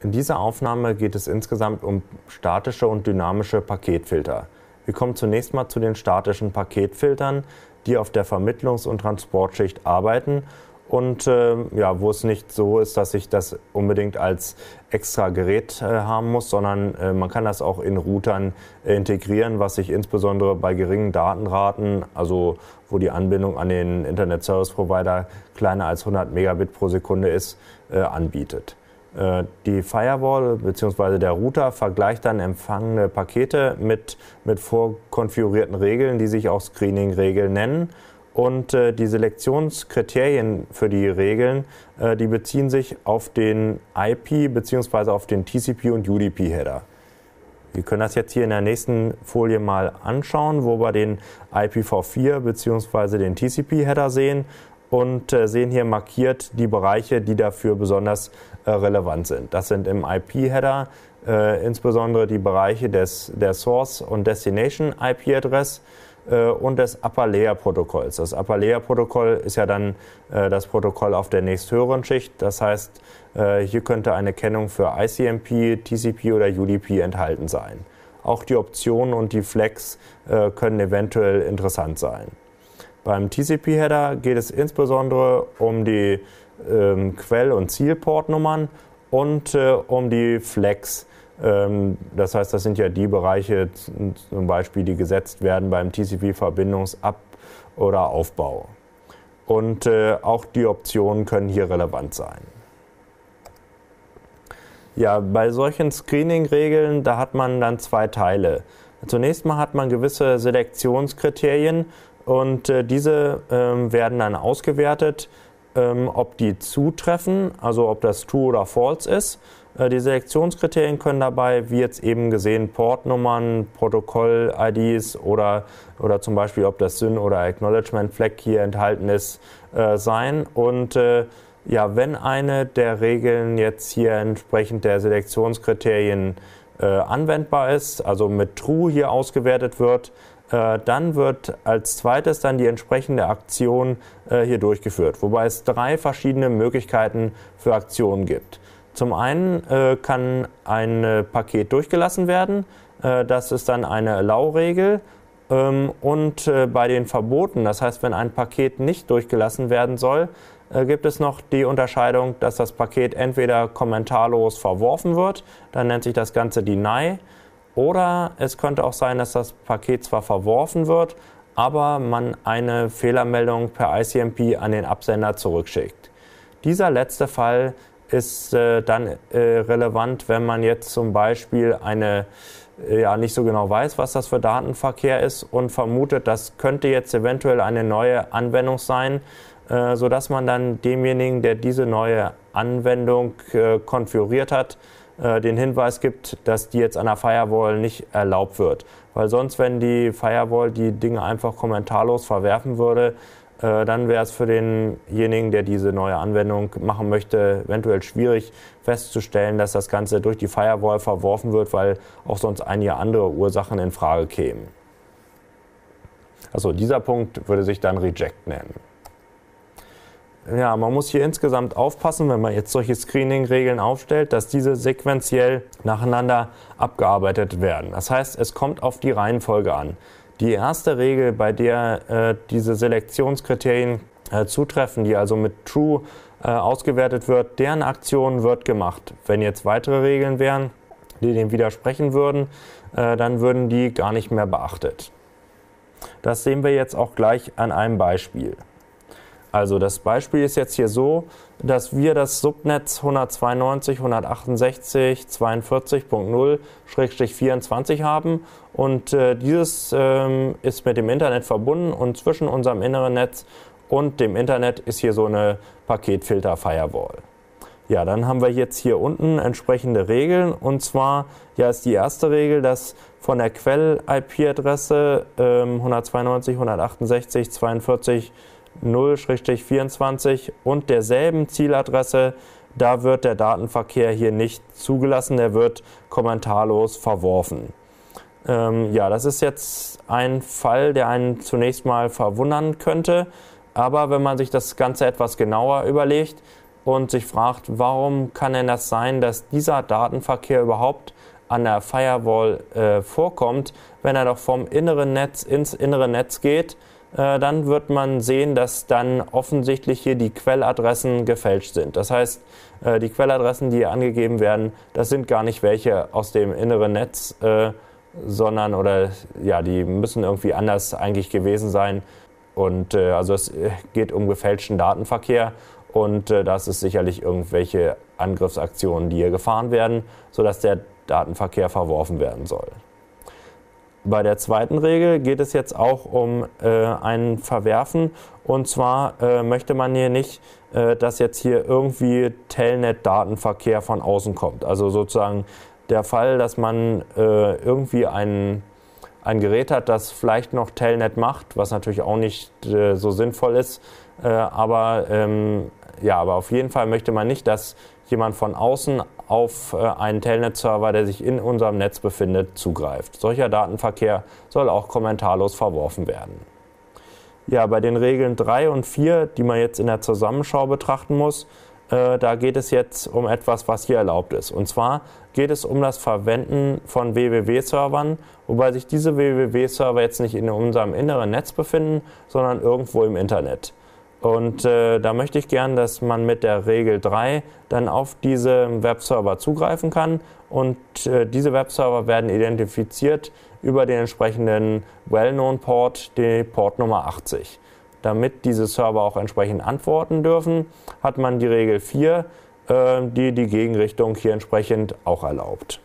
In dieser Aufnahme geht es insgesamt um statische und dynamische Paketfilter. Wir kommen zunächst mal zu den statischen Paketfiltern, die auf der Vermittlungs- und Transportschicht arbeiten und äh, ja, wo es nicht so ist, dass ich das unbedingt als extra Gerät äh, haben muss, sondern äh, man kann das auch in Routern integrieren, was sich insbesondere bei geringen Datenraten, also wo die Anbindung an den Internet Service Provider kleiner als 100 Megabit pro Sekunde ist, äh, anbietet. Äh, die Firewall bzw. der Router vergleicht dann empfangene Pakete mit, mit vorkonfigurierten Regeln, die sich auch Screening-Regeln nennen. Und äh, die Selektionskriterien für die Regeln, äh, die beziehen sich auf den IP bzw. auf den TCP und UDP-Header. Wir können das jetzt hier in der nächsten Folie mal anschauen, wo wir den IPv4 bzw. den TCP-Header sehen und äh, sehen hier markiert die Bereiche, die dafür besonders äh, relevant sind. Das sind im IP-Header äh, insbesondere die Bereiche des, der Source- und Destination-IP-Adress und des Upper Layer Protokolls. Das Upper Layer Protokoll ist ja dann äh, das Protokoll auf der nächsthöheren Schicht. Das heißt, äh, hier könnte eine Kennung für ICMP, TCP oder UDP enthalten sein. Auch die Optionen und die Flex äh, können eventuell interessant sein. Beim TCP-Header geht es insbesondere um die ähm, Quell- und Zielportnummern und äh, um die Flex. Ähm, das heißt, das sind ja die Bereiche, zum Beispiel, die gesetzt werden beim TCP-Verbindungsab- oder Aufbau. Und äh, auch die Optionen können hier relevant sein. Ja, bei solchen Screening-Regeln, da hat man dann zwei Teile. Zunächst mal hat man gewisse Selektionskriterien und äh, diese ähm, werden dann ausgewertet, ähm, ob die zutreffen, also ob das True oder False ist. Äh, die Selektionskriterien können dabei, wie jetzt eben gesehen, Portnummern, Protokoll-IDs oder, oder zum Beispiel, ob das Syn- oder Acknowledgement-Flag hier enthalten ist, äh, sein. Und äh, ja, wenn eine der Regeln jetzt hier entsprechend der Selektionskriterien äh, anwendbar ist, also mit True hier ausgewertet wird, dann wird als zweites dann die entsprechende Aktion äh, hier durchgeführt, wobei es drei verschiedene Möglichkeiten für Aktionen gibt. Zum einen äh, kann ein Paket durchgelassen werden, das ist dann eine Allow-Regel. Ähm, und bei den Verboten, das heißt, wenn ein Paket nicht durchgelassen werden soll, gibt es noch die Unterscheidung, dass das Paket entweder kommentarlos verworfen wird, dann nennt sich das Ganze Deny, oder es könnte auch sein, dass das Paket zwar verworfen wird, aber man eine Fehlermeldung per ICMP an den Absender zurückschickt. Dieser letzte Fall ist äh, dann äh, relevant, wenn man jetzt zum Beispiel eine äh, ja nicht so genau weiß, was das für Datenverkehr ist und vermutet, das könnte jetzt eventuell eine neue Anwendung sein, äh, sodass man dann demjenigen, der diese neue Anwendung äh, konfiguriert hat, äh, den Hinweis gibt, dass die jetzt an der Firewall nicht erlaubt wird. Weil sonst, wenn die Firewall die Dinge einfach kommentarlos verwerfen würde, äh, dann wäre es für denjenigen, der diese neue Anwendung machen möchte, eventuell schwierig festzustellen, dass das Ganze durch die Firewall verworfen wird, weil auch sonst einige andere Ursachen in Frage kämen. Also dieser Punkt würde sich dann Reject nennen. Ja, man muss hier insgesamt aufpassen, wenn man jetzt solche Screening-Regeln aufstellt, dass diese sequenziell nacheinander abgearbeitet werden. Das heißt, es kommt auf die Reihenfolge an. Die erste Regel, bei der äh, diese Selektionskriterien äh, zutreffen, die also mit True äh, ausgewertet wird, deren Aktion wird gemacht. Wenn jetzt weitere Regeln wären, die dem widersprechen würden, äh, dann würden die gar nicht mehr beachtet. Das sehen wir jetzt auch gleich an einem Beispiel. Also das Beispiel ist jetzt hier so, dass wir das Subnetz 192, 168, 42.0-24 haben und äh, dieses ähm, ist mit dem Internet verbunden und zwischen unserem inneren Netz und dem Internet ist hier so eine Paketfilter-Firewall. Ja, dann haben wir jetzt hier unten entsprechende Regeln und zwar ja ist die erste Regel, dass von der Quell-IP-Adresse ähm, 192, 168, 42 0-24 und derselben Zieladresse, da wird der Datenverkehr hier nicht zugelassen, der wird kommentarlos verworfen. Ähm, ja, das ist jetzt ein Fall, der einen zunächst mal verwundern könnte, aber wenn man sich das Ganze etwas genauer überlegt und sich fragt, warum kann denn das sein, dass dieser Datenverkehr überhaupt an der Firewall äh, vorkommt, wenn er doch vom inneren Netz ins innere Netz geht, äh, dann wird man sehen, dass dann offensichtlich hier die Quelladressen gefälscht sind. Das heißt, äh, die Quelladressen, die hier angegeben werden, das sind gar nicht welche aus dem inneren Netz, äh, sondern oder ja, die müssen irgendwie anders eigentlich gewesen sein. Und also es geht um gefälschten Datenverkehr und das ist sicherlich irgendwelche Angriffsaktionen, die hier gefahren werden, sodass der Datenverkehr verworfen werden soll. Bei der zweiten Regel geht es jetzt auch um äh, ein Verwerfen. Und zwar äh, möchte man hier nicht, äh, dass jetzt hier irgendwie Telnet-Datenverkehr von außen kommt. Also sozusagen der Fall, dass man äh, irgendwie ein, ein Gerät hat, das vielleicht noch Telnet macht, was natürlich auch nicht äh, so sinnvoll ist. Äh, aber ähm, ja, aber auf jeden Fall möchte man nicht, dass jemand von außen auf äh, einen Telnet-Server, der sich in unserem Netz befindet, zugreift. Solcher Datenverkehr soll auch kommentarlos verworfen werden. Ja, bei den Regeln 3 und 4, die man jetzt in der Zusammenschau betrachten muss, äh, da geht es jetzt um etwas, was hier erlaubt ist. Und zwar geht es um das Verwenden von WWW-Servern, wobei sich diese WWW-Server jetzt nicht in unserem inneren Netz befinden, sondern irgendwo im Internet. Und äh, da möchte ich gern, dass man mit der Regel 3 dann auf diese Webserver zugreifen kann. Und äh, diese Webserver werden identifiziert über den entsprechenden Well-Known-Port, die Portnummer 80. Damit diese Server auch entsprechend antworten dürfen, hat man die Regel 4, äh, die die Gegenrichtung hier entsprechend auch erlaubt.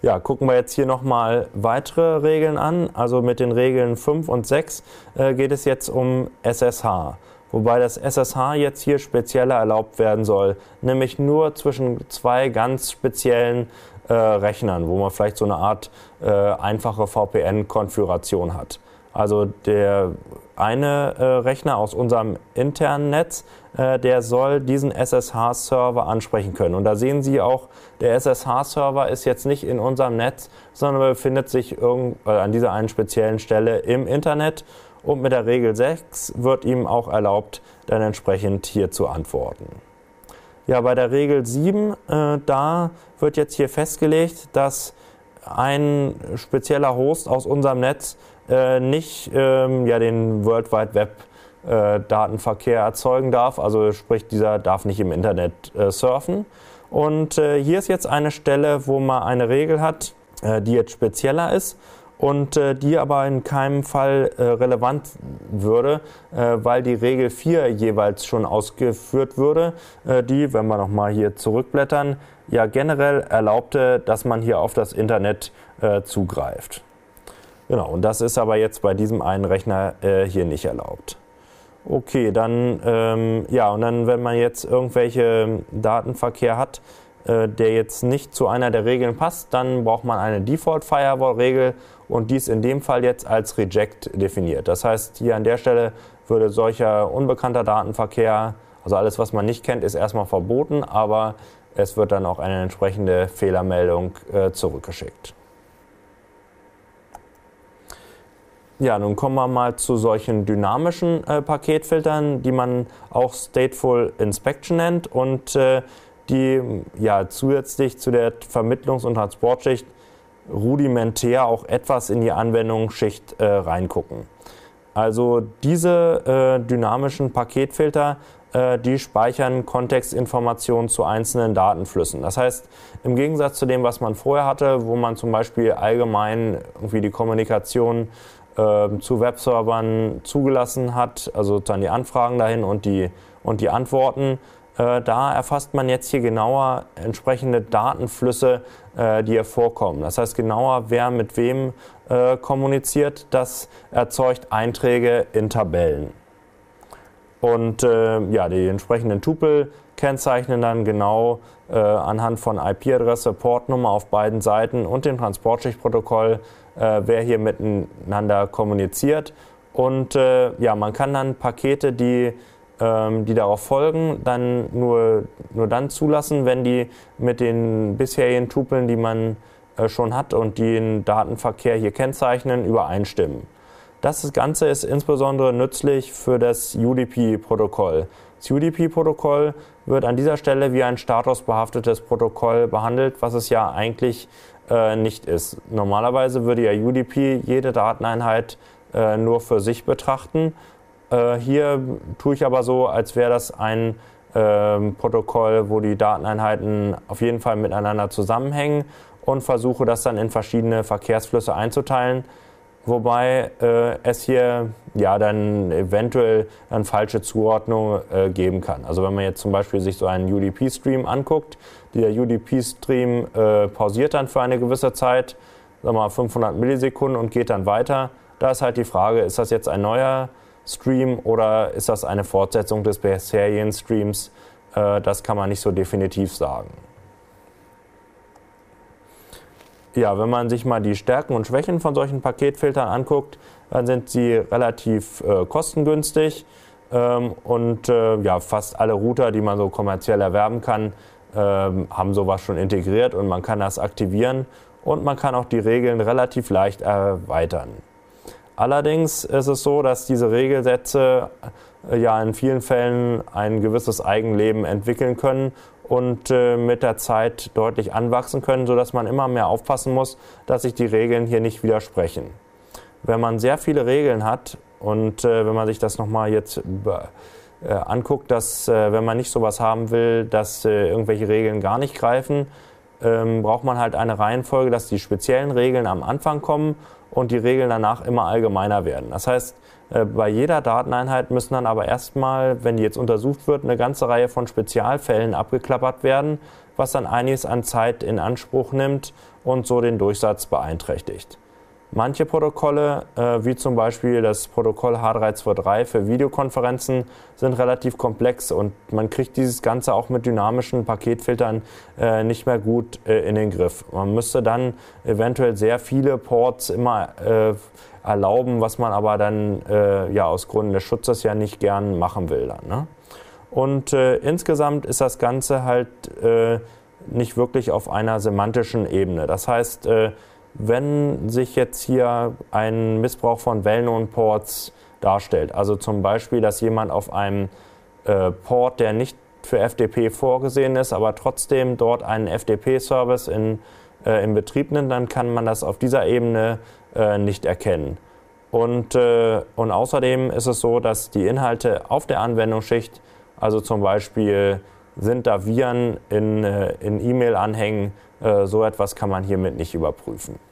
Ja, gucken wir jetzt hier nochmal weitere Regeln an. Also mit den Regeln 5 und 6 äh, geht es jetzt um SSH. Wobei das SSH jetzt hier spezieller erlaubt werden soll, nämlich nur zwischen zwei ganz speziellen äh, Rechnern, wo man vielleicht so eine Art äh, einfache VPN-Konfiguration hat. Also der eine äh, Rechner aus unserem internen Netz, äh, der soll diesen SSH-Server ansprechen können. Und da sehen Sie auch, der SSH-Server ist jetzt nicht in unserem Netz, sondern befindet sich irgend, äh, an dieser einen speziellen Stelle im Internet. Und mit der Regel 6 wird ihm auch erlaubt, dann entsprechend hier zu antworten. Ja, bei der Regel 7, äh, da wird jetzt hier festgelegt, dass ein spezieller Host aus unserem Netz äh, nicht ähm, ja, den World Wide Web äh, Datenverkehr erzeugen darf. Also sprich, dieser darf nicht im Internet äh, surfen. Und äh, hier ist jetzt eine Stelle, wo man eine Regel hat, äh, die jetzt spezieller ist und äh, die aber in keinem Fall äh, relevant würde, äh, weil die Regel 4 jeweils schon ausgeführt würde, äh, die, wenn wir nochmal hier zurückblättern, ja generell erlaubte, dass man hier auf das Internet äh, zugreift. Genau, und das ist aber jetzt bei diesem einen Rechner äh, hier nicht erlaubt. Okay, dann, ähm, ja, und dann, wenn man jetzt irgendwelche Datenverkehr hat, äh, der jetzt nicht zu einer der Regeln passt, dann braucht man eine Default Firewall Regel und dies in dem Fall jetzt als Reject definiert. Das heißt, hier an der Stelle würde solcher unbekannter Datenverkehr, also alles, was man nicht kennt, ist erstmal verboten, aber es wird dann auch eine entsprechende Fehlermeldung äh, zurückgeschickt. Ja, nun kommen wir mal zu solchen dynamischen äh, Paketfiltern, die man auch Stateful Inspection nennt und äh, die ja zusätzlich zu der Vermittlungs- und Transportschicht rudimentär auch etwas in die Anwendungsschicht äh, reingucken. Also diese äh, dynamischen Paketfilter, äh, die speichern Kontextinformationen zu einzelnen Datenflüssen. Das heißt, im Gegensatz zu dem, was man vorher hatte, wo man zum Beispiel allgemein irgendwie die Kommunikation äh, zu Webservern zugelassen hat, also dann die Anfragen dahin und die, und die Antworten. Äh, da erfasst man jetzt hier genauer entsprechende Datenflüsse, äh, die hier vorkommen. Das heißt genauer, wer mit wem äh, kommuniziert. Das erzeugt Einträge in Tabellen. Und äh, ja, die entsprechenden Tupel kennzeichnen dann genau äh, anhand von IP-Adresse, Portnummer auf beiden Seiten und dem Transportschichtprotokoll äh, wer hier miteinander kommuniziert. Und äh, ja, man kann dann Pakete, die, ähm, die darauf folgen, dann nur, nur dann zulassen, wenn die mit den bisherigen Tupeln, die man äh, schon hat und die den Datenverkehr hier kennzeichnen, übereinstimmen. Das Ganze ist insbesondere nützlich für das UDP-Protokoll. Das UDP-Protokoll wird an dieser Stelle wie ein statusbehaftetes Protokoll behandelt, was es ja eigentlich äh, nicht ist. Normalerweise würde ja UDP jede Dateneinheit äh, nur für sich betrachten. Äh, hier tue ich aber so, als wäre das ein ähm, Protokoll, wo die Dateneinheiten auf jeden Fall miteinander zusammenhängen und versuche das dann in verschiedene Verkehrsflüsse einzuteilen, wobei äh, es hier ja dann eventuell eine falsche Zuordnung äh, geben kann. Also wenn man jetzt zum Beispiel sich so einen UDP-Stream anguckt, dieser UDP-Stream äh, pausiert dann für eine gewisse Zeit, sagen wir mal 500 Millisekunden und geht dann weiter. Da ist halt die Frage, ist das jetzt ein neuer Stream oder ist das eine Fortsetzung des bisherigen Streams? Äh, das kann man nicht so definitiv sagen. Ja, wenn man sich mal die Stärken und Schwächen von solchen Paketfiltern anguckt, dann sind sie relativ äh, kostengünstig ähm, und äh, ja, fast alle Router, die man so kommerziell erwerben kann, ähm, haben sowas schon integriert und man kann das aktivieren und man kann auch die Regeln relativ leicht erweitern. Allerdings ist es so, dass diese Regelsätze äh, ja in vielen Fällen ein gewisses Eigenleben entwickeln können und äh, mit der Zeit deutlich anwachsen können, sodass man immer mehr aufpassen muss, dass sich die Regeln hier nicht widersprechen. Wenn man sehr viele Regeln hat und äh, wenn man sich das nochmal jetzt äh, anguckt, dass äh, wenn man nicht sowas haben will, dass äh, irgendwelche Regeln gar nicht greifen, ähm, braucht man halt eine Reihenfolge, dass die speziellen Regeln am Anfang kommen und die Regeln danach immer allgemeiner werden. Das heißt, bei jeder Dateneinheit müssen dann aber erstmal, wenn die jetzt untersucht wird, eine ganze Reihe von Spezialfällen abgeklappert werden, was dann einiges an Zeit in Anspruch nimmt und so den Durchsatz beeinträchtigt. Manche Protokolle, äh, wie zum Beispiel das Protokoll H323 für Videokonferenzen, sind relativ komplex und man kriegt dieses Ganze auch mit dynamischen Paketfiltern äh, nicht mehr gut äh, in den Griff. Man müsste dann eventuell sehr viele Ports immer äh, erlauben, was man aber dann äh, ja aus Gründen des Schutzes ja nicht gern machen will. Dann, ne? Und äh, insgesamt ist das Ganze halt nicht wirklich auf einer semantischen Ebene. Das heißt, wenn sich jetzt hier ein Missbrauch von Well-Known-Ports darstellt, also zum Beispiel, dass jemand auf einem äh, Port, der nicht für FTP vorgesehen ist, aber trotzdem dort einen FTP-Service in, äh, in Betrieb nimmt, dann kann man das auf dieser Ebene äh, nicht erkennen. Und, äh, und außerdem ist es so, dass die Inhalte auf der Anwendungsschicht, also zum Beispiel sind da Viren in, äh, in E-Mail-Anhängen, äh, so etwas kann man hiermit nicht überprüfen.